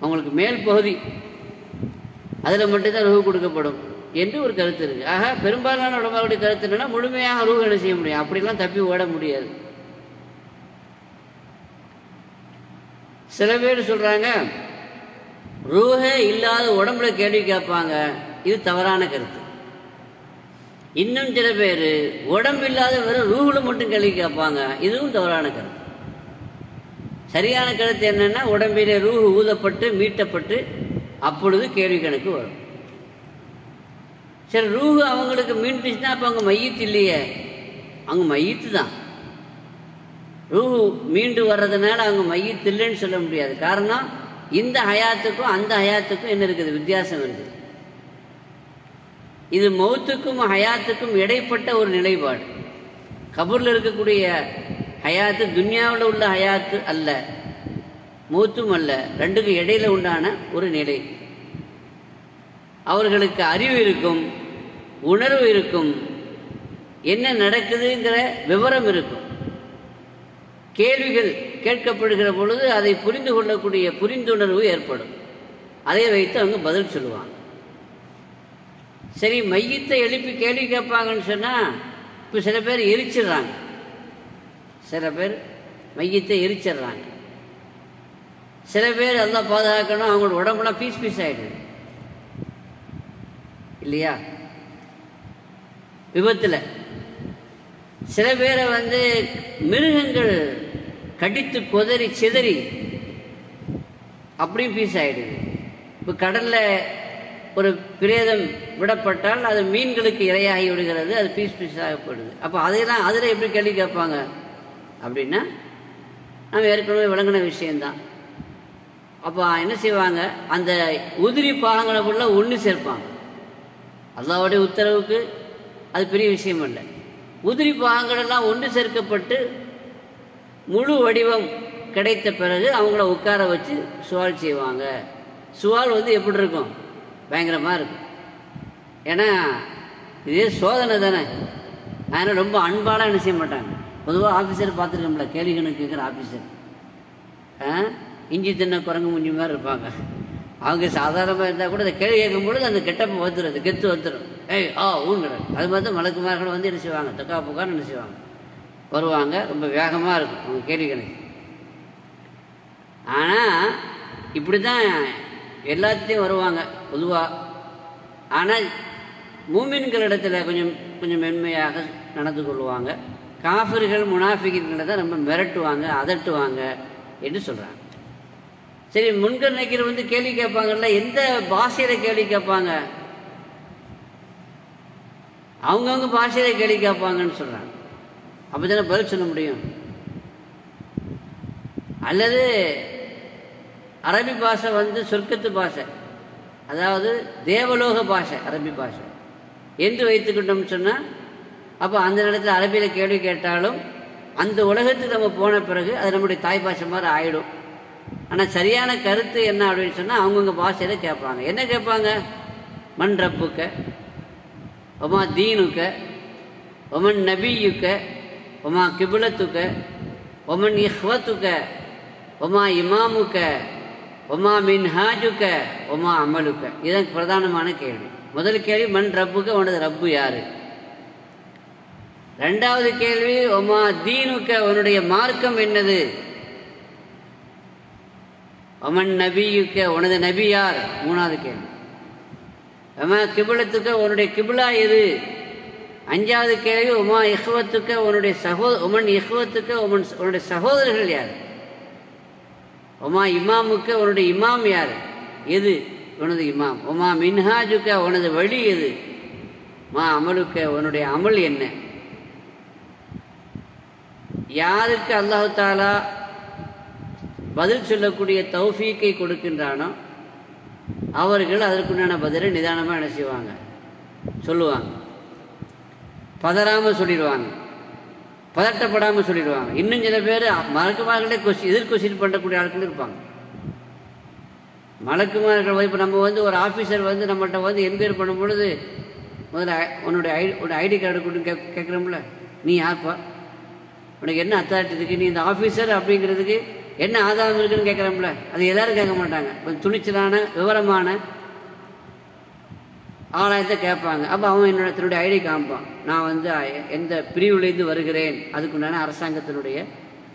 அவங்களுக்கு மேல் பகுதி அதில் மட்டும்தான் ரூ கொடுக்கப்படும். என்று ஒரு கருத்து இருக்குது ஆக பெரும்பாலான உடம்பாளுடைய கருத்து என்னென்னா முழுமையாக ரூ என்ன செய்ய முடியும்? அப்படிலாம் தப்பி ஓட முடியாது. சில பேர் சொல்கிறாங்க ரூஹே இல்லாத உடம்புல கேள்வி கேட்பாங்க. இது தவறான கருத்து. இன்னும் சில பேர் உடம்பு இல்லாத வெறும் ரூஹில் மட்டும் கேள்வி கேட்பாங்க. இதுவும் தவறான கருத்து. சரியான கருத்து என்னென்னா உடம்பிலே ரூஹு ஊதப்பட்டு மீட்டப்பட்டு அப்பொழுது கேள்வி கணக்கு வரும். சரி ரூஹு அவங்களுக்கு மீண்டுச்சுன்னா அப்போ அவங்க மையத்து இல்லையே? அவங்க மையத்து தான். ரூஹு மீண்டு வர்றதுனால அவங்க மையத்து இல்லைன்னு சொல்ல முடியாது. காரணம் இந்த ஹயாத்துக்கும் அந்த ஹயாத்துக்கும் என்ன இருக்குது? வித்தியாசம் இருக்குது. இது மௌத்துக்கும் ஹயாத்துக்கும் இடைப்பட்ட ஒரு நிலைப்பாடு. கபூரில் இருக்கக்கூடிய ஹயாத்து துன்யாவில் உள்ள ஹயாத்து அல்ல. மௌத்தும் அல்ல ரெண்டுக்கும் இடையில உண்டான ஒரு நிலை. அவர்களுக்கு அறிவு இருக்கும் உணர்வு இருக்கும் என்ன நடக்குதுங்கிற விவரம் இருக்கும். கேள்விகள் கேட்கப்படுகிற பொழுது அதை புரிந்து கொள்ளக்கூடிய புரிந்துணர்வு ஏற்படும். அதை வைத்து அவங்க பதில் சொல்லுவாங்க. சரி மையத்தை எழுப்பி கேள்வி கேட்பாங்கன்னு சொன்னால் இப்போ சில பேர் எரிச்சிடுறாங்க. சில பேர் மையத்தை எரிச்சிடுறாங்க. சில பேர் எல்லாம் பாதுகாக்கணும் அவங்களோட உடம்புலாம் பீஸ் பீஸ் ஆகிடுது இல்லையா? விபத்தில். சில பேரை வந்து மிருகங்கள் கடித்து கொதறி சிதறி அப்படியும் பீஸ் ஆகிடுது இப்போ கடலில் ஒரு பிரேதம் விடப்பட்டால் அது மீன்களுக்கு இரையாகி விடுகிறது அது பீஸ் பீஸ் ஆகப்படுது அப்போ அதையெல்லாம் அதில் எப்படி கேள்வி கேட்பாங்க? அப்படின்னா நம்ம ஏற்கனவே விளங்கின விஷயம்தான். அப்போ என்ன செய்வாங்க? அந்த உதிரி பாகங்களுக்குள்ள ஒன்று சேர்ப்பாங்க. அல்லாவுடைய உத்தரவுக்கு அது பெரிய விஷயம் இல்லை. உதிரி பாகங்கள் எல்லாம் ஒன்று சேர்க்கப்பட்டு முழு வடிவம் கிடைத்த பிறகு அவங்கள உட்கார வச்சு சுவால் செய்வாங்க. சுவால் வந்து எப்படி இருக்கும்? பயங்கரமாக இருக்கும். ஏன்னா இதே சோதனை தானே. அதனால் ரொம்ப அன்பாலாம் என்ன செய்ய மாட்டாங்க. பொதுவாக ஆஃபீஸர் பார்த்துருக்கோம்ல கேள்விகளுக்கு கேட்குற ஆஃபீஸர் ஆ? இஞ்சி தின்ன குரங்கு முஞ்சி மாதிரி இருப்பாங்க. அவங்க சாதாரணமாக இருந்தால் கூட அந்த கேள்வி கேட்கும் பொழுது அந்த கெட்டப்பு வந்துடும் கெத்து வந்துடும் ஏய் ஆ ஊங்கிற அது மாதிரி தான் மலக்குமார்கள் வந்து என்ன செய்வாங்க? தொக்கா புக்கான்னு என்ன செய்வாங்க? வருவாங்க ரொம்ப வேகமாக இருக்கும் அவங்க கேள்வி கணக்கு. ஆனால் இப்படி தான் எல்லாத்துலேயும் வருவாங்க பொதுவாக ஆனால் மூமின்கள் இடத்துல கொஞ்சம் கொஞ்சம் மென்மையாக நடந்து கொள்வாங்க காஃபிர்கள் முனாஃபிகர்களை தான் ரொம்ப மிரட்டுவாங்க அதட்டுவாங்க என்று சொல்கிறாங்க சரி முன்கர் நைக்கிற வந்து கேள்வி கேட்பாங்கல்ல எந்த பாஷையில கேள்வி கேட்பாங்க? அவங்கவுங்க பாஷையில கேள்வி கேட்பாங்கன்னு சொல்றாங்க. அப்பதானே பதில் சொல்ல முடியும்? அல்லது அரபி பாஷை வந்து சொர்க்கத்து பாஷை. அதாவது தேவலோக பாஷை அரபி பாஷை. என்று வைத்துக்கிட்டோம்னு சொன்னால் அப்போ அந்த நேரத்தில் அரபியில் கேள்வி கேட்டாலும் அந்த உலகத்துக்கு நம்ம போன பிறகு அது நம்முடைய தாய் பாஷை மாதிரி ஆயிடும். ஆனால் சரியான கருத்து என்ன அப்படின்னு சொன்னால் அவங்கவுங்க பாஷையில் கேட்பாங்க என்ன கேட்பாங்க மண் ரப்புக்க ஒமா தீனுக்க ஒமன் நபியுக்க ஒமா கிபுலத்துக்க ஒமன் இஹ்வத்துக்க ஒமா இமாமுக்க ஒமா மின்ஹாஜுக்க ஒமா அமலுக்க. இதுதான் பிரதானமான கேள்வி. முதல் கேள்வி மண் ரப்புக்க உனது ரப்பு யாரு? ரெண்டாவது கேள்வி ஒமா தீனுக்க உன்னுடைய மார்க்கம் என்னது? ஒமன் நபியுக்க உனது நபி யார் மூணாவது கேள்வி. உமா கிபிலத்துக்க உன்னுடைய கிபிலா எது? அஞ்சாவது கேள்வி உமா இஹ்வத்துக்க உன்னுடைய சகோ உமன் இஹ்வத்துக்க உமன் உன்னுடைய சகோதரர்கள் யார்? உமா இமாமுக்க உன்னுடைய இமாம் யார்? எது? உனது இமாம். உமா மின்ஹாஜுக்க உனது வழி எது? மா அமலுக்க உன்னுடைய அமல் என்ன? யாருக்கு அல்லாஹு தாலா பதில் சொல்லக்கூடிய தௌஃபீக்கை கொடுக்கின்றானோ அவர்கள் அதற்குண்டான பதிலை நிதானமாக என்ன செய்வாங்க? சொல்லுவாங்க. பதறாமல் சொல்லிடுவாங்க. பதட்டப்படாமல் சொல்லிடுவாங்க. இன்னும் சில பேர் மலக்குமார்களே கொஸ்டின் எதிர் கொஸ்டின் பண்ணக்கூடிய ஆட்கள் இருப்பாங்க. மலக்குமார்கள் இப்போ நம்ம வந்து ஒரு ஆஃபீஸர் வந்து நம்மகிட்ட வந்து என்கொயரி பண்ணும் பொழுது முதல்ல உன்னுடைய ஐடி உன்னோட ஐடி கார்டு கொடுத்து கே கேட்குறோம்ல நீ யார்ப்பா? உனக்கு என்ன அத்தாரிட்டி இருக்குது நீ இந்த ஆஃபீஸர் அப்படிங்கிறதுக்கு என்ன ஆதாரம் இருக்குன்னு கேட்குறோம்ல அது எல்லாரும் கேட்க மாட்டாங்க. கொஞ்சம் துணிச்சலான விவரமான ஆளாயத்தை கேட்பாங்க. அப்போ அவன் என்னோட தன்னுடைய ஐடி காமிப்பான். நான் வந்து எந்த பிரிவுலேருந்து வருகிறேன்? அதுக்குண்டான அரசாங்கத்தினுடைய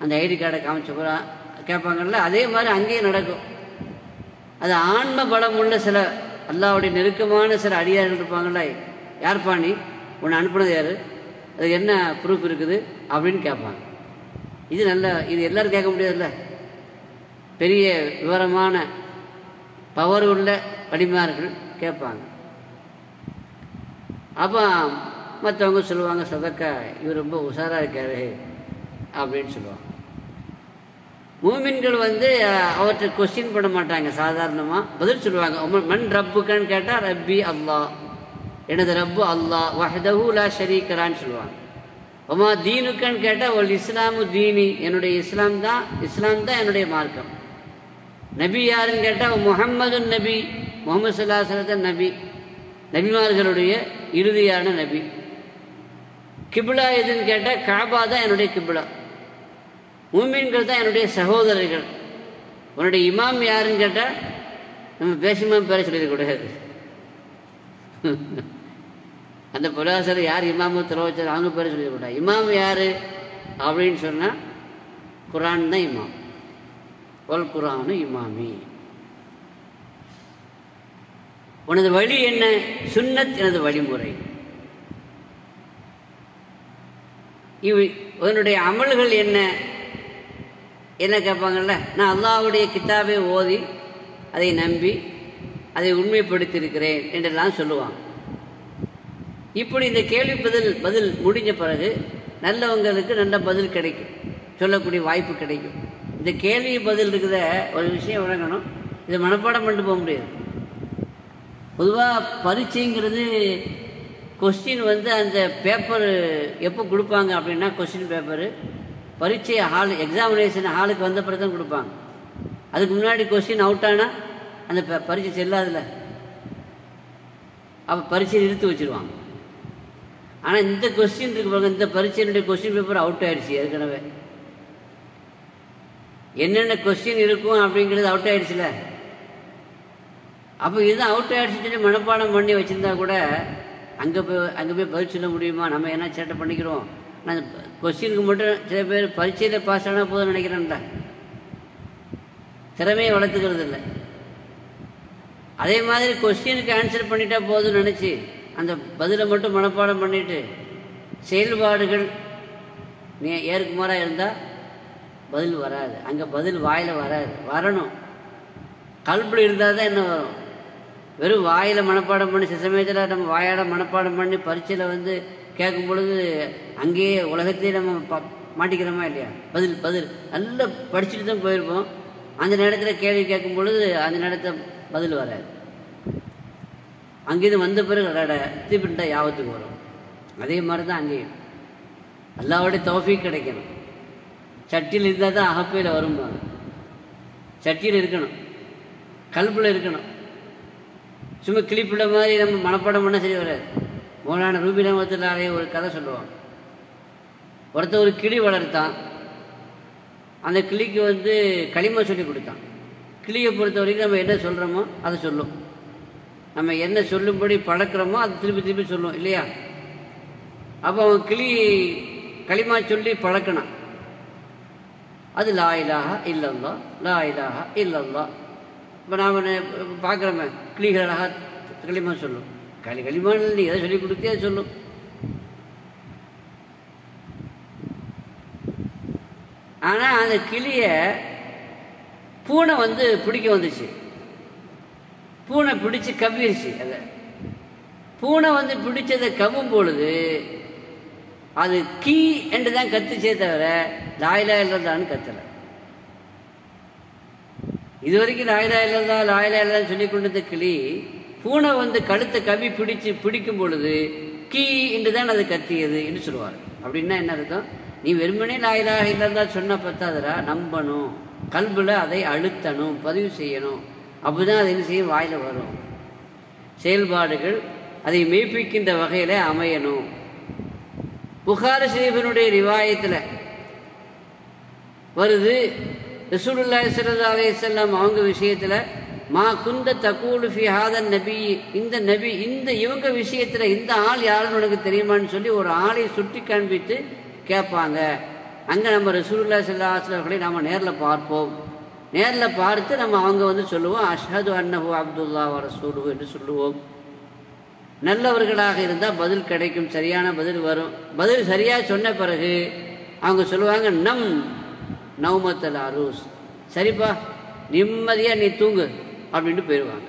அந்த ஐடி கார்டை காமிச்ச கேட்பாங்கல்ல? அதே மாதிரி அங்கேயும் நடக்கும். அது ஆன்ம பலம் உள்ள சில அல்லாவுடைய நெருக்கமான சில அடியார்கள் இருப்பாங்கல்ல? யார் பாணி உன்னை அனுப்புனது யார்? அது என்ன ப்ரூஃப் இருக்குது? அப்படின்னு கேட்பாங்க. இது நல்ல இது எல்லாரும் கேட்க முடியாதுல்ல? பெரிய விவரமான பவர் உள்ள படிமார்கள் கேட்பாங்க. அப்போ மற்றவங்க சொல்லுவாங்க சதக்கா இவர் ரொம்ப உஷாராக இருக்காரு அப்படின்னு சொல்லுவாங்க. மூமின்கள் வந்து அவற்றை கொஸ்டின் பண்ண மாட்டாங்க சாதாரணமாக பதில் சொல்லுவாங்க. மண் ரப்புக்கன்னு கேட்டால் ரப்பி அல்லாஹ் எனது ரப்பு அல்லாஹ் வஹதஹூலா ஷரீக்கரான்னு சொல்லுவாங்க. உமா தீனுக்கன்னு கேட்டால் ஒரு இஸ்லாமு தீனி. என்னுடைய இஸ்லாம் தான் இஸ்லாம் தான் என்னுடைய மார்க்கம். நபி யாருன்னு கேட்டால் முகம்மது நபி முகமது சல்லாஹன் நபி. நபிமார்களுடைய இறுதியான நபி. கிபிலா எதுன்னு கேட்டால் காபா தான் என்னுடைய கிபிலா. மூமீன்கள் தான் என்னுடைய சகோதரர்கள். உன்னுடைய இமாம் யாருன்னு கேட்டால் நம்ம பேசுமா பேர சொல்லிடக்கூடாது அந்த புலாசர் யார் இமாமு திரவச்சர் அவங்க பேர சொல்லிடக்கூடாது இமாம் யார் அப்படின்னு சொன்னால் குரான் தான் இமாம். ஒல் குரானு இமாமி. உனது வழி என்ன? சுன்னத் எனது வழிமுறை. இவ் உன்னுடைய அமல்கள் என்ன? என்ன கேட்பாங்கல்ல? நான் அல்லாவுடைய கித்தாபை ஓதி அதை நம்பி அதை உண்மைப்படுத்தியிருக்கிறேன் என்றெல்லாம் சொல்லுவாங்க. இப்படி இந்த கேள்வி பதில் பதில் முடிஞ்ச பிறகு நல்லவங்களுக்கு நல்ல பதில் கிடைக்கும். சொல்லக்கூடிய வாய்ப்பு கிடைக்கும். இந்த கேள்வி பதில் இருக்கிற ஒரு விஷயம் விளங்கணும். இதை மனப்பாடம் பண்ணிட்டு போக முடியாது. பொதுவாக பரீட்சைங்கிறது கொஸ்டின் வந்து அந்த பேப்பர் எப்போ கொடுப்பாங்க அப்படின்னா கொஸ்டின் பேப்பரு பரீட்சை ஹால் எக்ஸாமினேஷன் ஹாலுக்கு வந்த பிறகு தான் கொடுப்பாங்க. அதுக்கு முன்னாடி கொஸ்டின் அவுட் ஆனால் அந்த பரீட்சை செல்லாதில்ல. அப்போ பரீட்சை நிறுத்தி வச்சுருவாங்க. ஆனால் இந்த கொஸ்டின் இருக்கு பாருங்க இந்த பரீட்சையினுடைய கொஸ்டின் பேப்பர் அவுட் ஆயிடுச்சு ஏற்கனவே. என்னென்ன கொஸ்டின் இருக்கும் அப்படிங்கிறது அவுட் ஆயிடுச்சுல. அப்போ இது அவுட் ஆயிடுச்சுன்னு சொல்லி மனப்பாடம் பண்ணி வச்சுருந்தா கூட அங்கே போய் அங்கே போய் பதில் சொல்ல முடியுமா? நம்ம என்ன சேட்டை பண்ணிக்கிறோம்? ஆனால் கொஸ்டினுக்கு மட்டும் சில பேர் பரீட்சையில் பாஸ் ஆனால் போதும் நினைக்கிறேன்டா. திறமையை வளர்த்துக்கிறது இல்லை. அதே மாதிரி கொஸ்டினுக்கு ஆன்சர் பண்ணிட்டா போதும்னு நினச்சி அந்த பதிலை மட்டும் மனப்பாடம் பண்ணிட்டு செயல்பாடுகள் நீ ஏற்குமாறாக இருந்தால் பதில் வராது. அங்கே பதில் வாயில் வராது. வரணும். கல்பில் இருந்தால் தான் என்ன வரும்? வெறும் வாயில் மனப்பாடம் பண்ணி சில சமயத்தில் நம்ம வாயாட மனப்பாடம் பண்ணி பரீட்சையில் வந்து கேட்கும் பொழுது அங்கேயே உலகத்தையே நம்ம ப மாட்டிக்கிறோமா இல்லையா? பதில் பதில். நல்லா படிச்சுட்டு தான் போயிருப்போம். அந்த நேரத்தில் கேள்வி கேட்கும் பொழுது அந்த நேரத்தில் பதில் வராது. அங்கேருந்து வந்த பிறகு அடட திருப்பிட்டா யாபத்துக்கு வரும். அதே மாதிரி தான் அங்கேயும். எல்லாவோடைய தௌஃபீக் கிடைக்கணும். சட்டியில் இருந்தால் தான் அகப்பையில் வரும்பாங்க. சட்டியில் இருக்கணும். கல்பில் இருக்கணும். சும்மா கிளிப்பிட மாதிரி நம்ம மனப்பாடம் பண்ண சரி வராது. மோலான ரூபிநாமத்தினாலே ஒரு கதை சொல்லுவாங்க. ஒருத்தர் ஒரு கிளி வளர்த்தான். அந்த கிளிக்கு வந்து களிம சொல்லி கொடுத்தான். கிளியை பொறுத்த வரைக்கும் நம்ம என்ன சொல்கிறோமோ அதை சொல்லும். நம்ம என்ன சொல்லும்படி பழக்கிறோமோ அது திருப்பி திருப்பி சொல்லும் இல்லையா? அப்போ அவன் கிளி களிமா சொல்லி பழக்கணும் அது லா இலாஹா இல்லல்லா லா இலாஹா இல்லல்லா. இப்போ நாம் பார்க்குறோமே கிளிகளாக அழகாக களிமா சொல்லும். களி களிமான்னு நீ எதை சொல்லி கொடுத்தே சொல்லும். ஆனால் அந்த கிளியை பூனை வந்து பிடிக்க வந்துச்சு. பூனை பிடிச்சி கவ்விருச்சு அதை பூனை வந்து பிடிச்சதை கவ்வும் பொழுது அது கீ என்று தான் கத்துச்சே தவிர லாயிலா இல்லதான்னு கத்தலை. இது வரைக்கும் லாயிலா இல்லதா லாயிலா இல்லதான்னு சொல்லி கொண்டிருந்த கிளி பூனை வந்து கழுத்தை கவி பிடிச்சு பிடிக்கும் பொழுது கீ என்று தான் அது கத்தியது என்று சொல்லுவார் அப்படின்னா என்ன அர்த்தம்? நீ வெறுமனே லாயிலா இல்லதா சொன்ன பத்தாதரா நம்பணும். கல்புல அதை அழுத்தணும் பதிவு செய்யணும். அப்படிதான் அது என்ன செய்யும்? வாயில வரும். செயல்பாடுகள் அதை மெய்ப்பிக்கின்ற வகையில் அமையணும். புகார் ஷரீஃபினுடைய ரிவாயத்தில் வருது. ரசூலுல்லாஹி ஸல்லல்லாஹு அலே செல்லம் அவங்க விஷயத்தில் மா குந்த தகூலு ஃபி ஹாதன் நபி. இந்த நபி இந்த இவங்க விஷயத்தில் இந்த ஆள் யாருன்னு உனக்கு தெரியுமான்னு சொல்லி ஒரு ஆளை சுட்டி காண்பித்து கேட்பாங்க. அங்கே நம்ம ரசூலுல்லா ஸல்லல்லாஹு அலைஹி வஸல்லம் நாம் நேரில் பார்ப்போம். நேரில் பார்த்து நம்ம அவங்க வந்து சொல்லுவோம் அஷ்ஹது அன்னஹு அப்துல்லா வர ரசூலுஹு என்று சொல்லுவோம். நல்லவர்களாக இருந்தால் பதில் கிடைக்கும் சரியான பதில் வரும். பதில் சரியாக சொன்ன பிறகு அவங்க சொல்லுவாங்க நம் நவமத்தல் அரூஸ். சரிப்பா நிம்மதியாக நீ தூங்கு அப்படின்ட்டு போயிடுவாங்க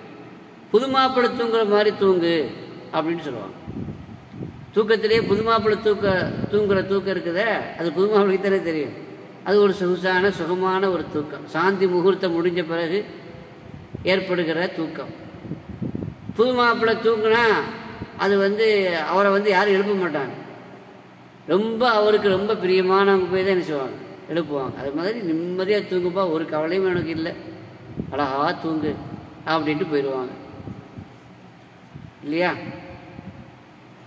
புது மாப்பிள்ளை தூங்குற மாதிரி தூங்கு அப்படின்னு சொல்லுவாங்க. தூக்கத்திலே புது மாப்பிள்ளை தூக்க தூங்குற தூக்கம் இருக்குதே அது புது மாப்பிள்ளைக்கு தானே தெரியும். அது ஒரு சொகுசான சுகமான ஒரு தூக்கம். சாந்தி முகூர்த்தம் முடிஞ்ச பிறகு ஏற்படுகிற தூக்கம். புது மாப்பிள்ளை தூக்குனா அது வந்து அவரை வந்து யாரும் எழுப்ப மாட்டாங்க. ரொம்ப அவருக்கு ரொம்ப பிரியமானவங்க போய் தான் என்ன செய்வாங்க? எழுப்புவாங்க. அது மாதிரி நிம்மதியாக தூங்குப்பா ஒரு கவலையும் எனக்கு இல்லை. அழகா தூங்கு அப்படின்ட்டு போயிடுவாங்க இல்லையா?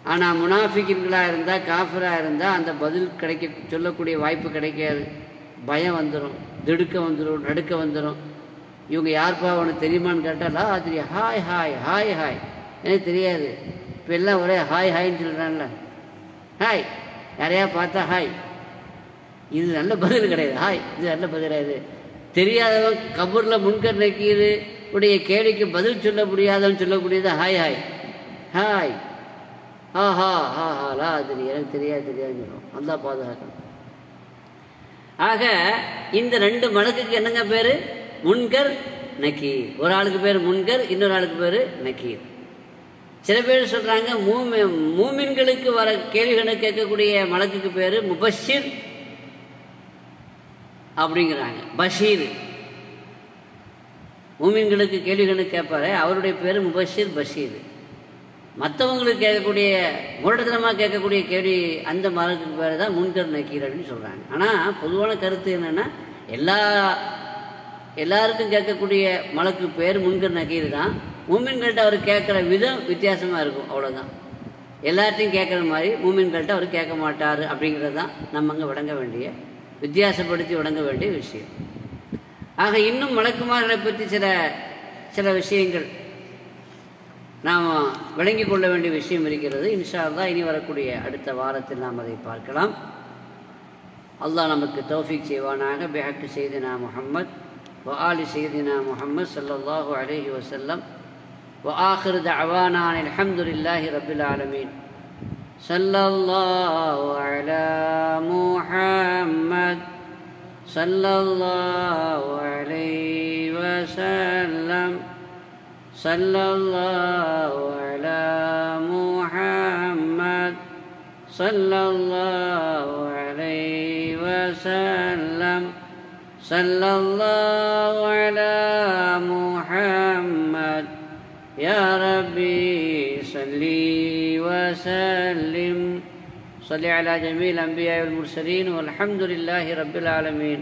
ஆனால் முனாஃபிக்கின்களாக இருந்தால் காஃபராக இருந்தால் அந்த பதில் கிடைக்க சொல்லக்கூடிய வாய்ப்பு கிடைக்காது. பயம் வந்துடும் திடுக்க வந்துடும் நடுக்க வந்துடும் இவங்க யார்ப்பா உனக்கு தெரியுமான்னு கேட்டால் அது ஹாய் ஹாய் ஹாய் ஹாய். எனக்கு தெரியாது. இப்போ எல்லாம் ஒரே ஹாய் ஹாய்ன்னு சொல்கிறான்ல ஹாய் யாரையா பார்த்தா ஹாய்? இது நல்ல பதில் கிடையாது. ஹாய் இது நல்ல பதில் கிடையாது. தெரியாதவன் கபூரில் முன்கர் நக்கீது உடைய கேள்விக்கு பதில் சொல்ல முடியாதவன் சொல்லக்கூடியது ஹாய் ஹாய். ஹாய். ஹா ஹா ஹா ஹா லா அது எனக்கு தெரியாது தெரியாதுன்னு சொல்லுவோம். நல்லா பாதுகாக்கணும். ஆக இந்த ரெண்டு மலக்குக்கு என்னங்க பேர்? முன்கர் நக்கீர். ஒரு ஆளுக்கு பேர் முன்கர் இன்னொரு ஆளுக்கு பேர் நக்கீர். சில பேர் சொல்றாங்க மூமி மூமின்களுக்கு வர கேள்விகளை கேட்கக்கூடிய மலக்குக்கு பேர் முபஷிர் அப்படிங்கிறாங்க. பஷீர். மூமின்களுக்கு கேள்விகளை கேட்பாரு அவருடைய பேர் முபஷிர் பஷீர். மற்றவங்களுக்கு கேட்கக்கூடிய முரட்டத்தனமாக கேட்கக்கூடிய கேள்வி அந்த மலக்குக்கு பேர் தான் முன்கர் நக்கீர் அப்படின்னு சொல்கிறாங்க ஆனால் பொதுவான கருத்து என்னென்னா எல்லா எல்லாருக்கும் கேட்கக்கூடிய மலக்கு பேர் முன்கர் நகீர் தான். மூமின்கள்ட்ட அவர் கேட்குற விதம் வித்தியாசமாக இருக்கும் அவ்வளோதான் எல்லார்ட்டையும் கேட்குற மாதிரி மூமின்கள்ட்ட அவர் கேட்க மாட்டார் அப்படிங்கிறது தான் நம்ம அங்கே விளங்க வேண்டிய வித்தியாசப்படுத்தி விளங்க வேண்டிய விஷயம். ஆக இன்னும் மலக்குமார்களை பற்றி சில சில விஷயங்கள் நாம் விளங்கி கொள்ள வேண்டிய விஷயம் இருக்கிறது. இன்ஷா இனி வரக்கூடிய அடுத்த வாரத்தில் நாம் அதை பார்க்கலாம். அல்லாஹ் நமக்கு தௌஃபிக் செய்வானாக. பிஹக்கு செய்தினா முகம்மது وآل سيدنا محمد صلى الله عليه وسلم وآخر دعوانا أن الحمد لله رب العالمين. صلى الله على محمد. صلى الله عليه وسلم. صلى الله على محمد. صلى الله عليه وسلم. صلى الله على محمد يا ربي صل وسلم صل على جميع الأنبياء والمرسلين والحمد لله رب العالمين